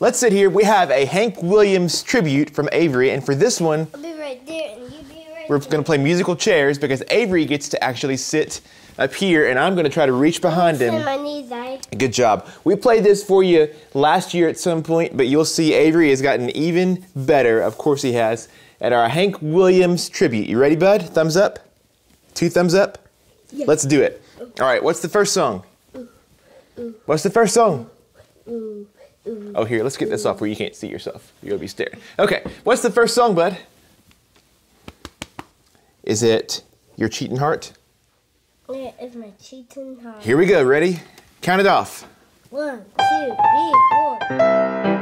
let's sit here. We have a Hank Williams tribute from Avery, and for this one, I'll be right there and you be right we're there. going to play musical chairs because Avery gets to actually sit up here, and I'm going to try to reach behind him. my knees, I. Good job. We played this for you last year at some point, but you'll see Avery has gotten even better. Of course, he has. At our Hank Williams tribute. You ready, bud? Thumbs up? Two thumbs up? Yeah. Let's do it. All right, what's the first song? What's the first song? Ooh. Oh, here, let's get this off where you can't see yourself. You're to be staring. Okay, what's the first song, bud? Is it Your Cheating Heart? Where is my cheating heart? Here we go. Ready? Count it off. One, two, three, four.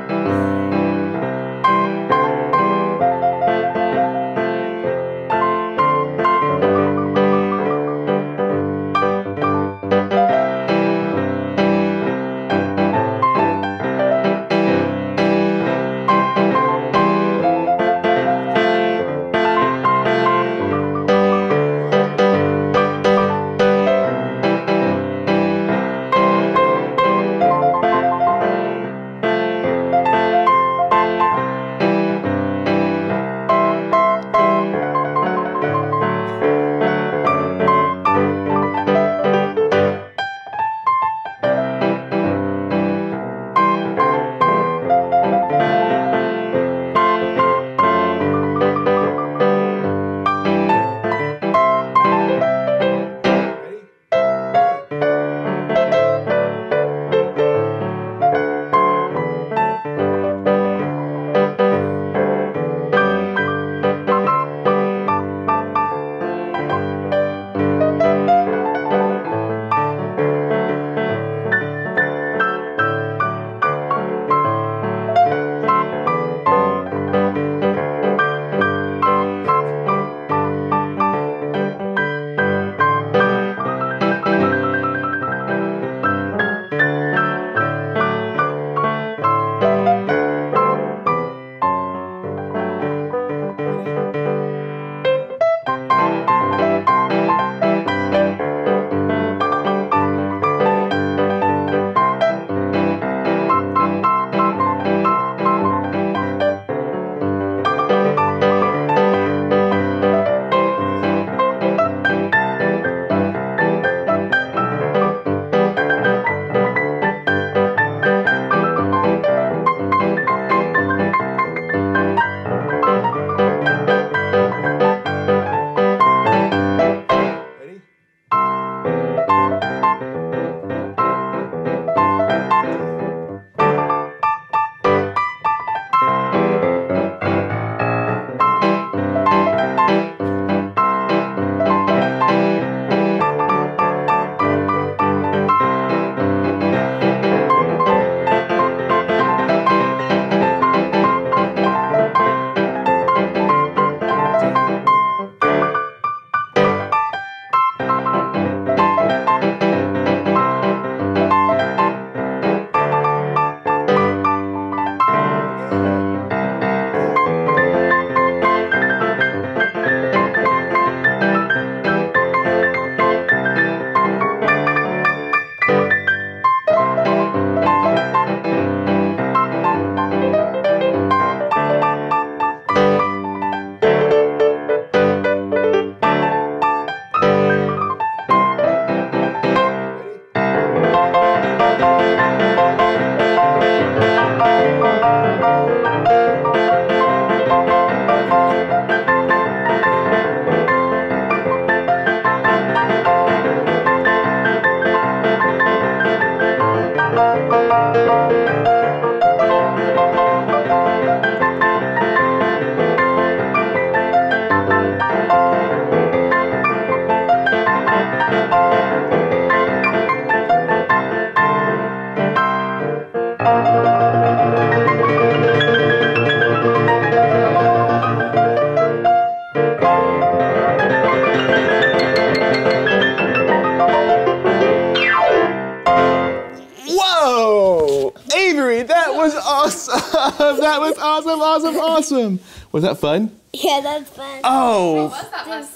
Whoa! Avery, that was awesome! That was awesome, awesome, awesome! Was that fun? Yeah, that's fun. Oh, What's that last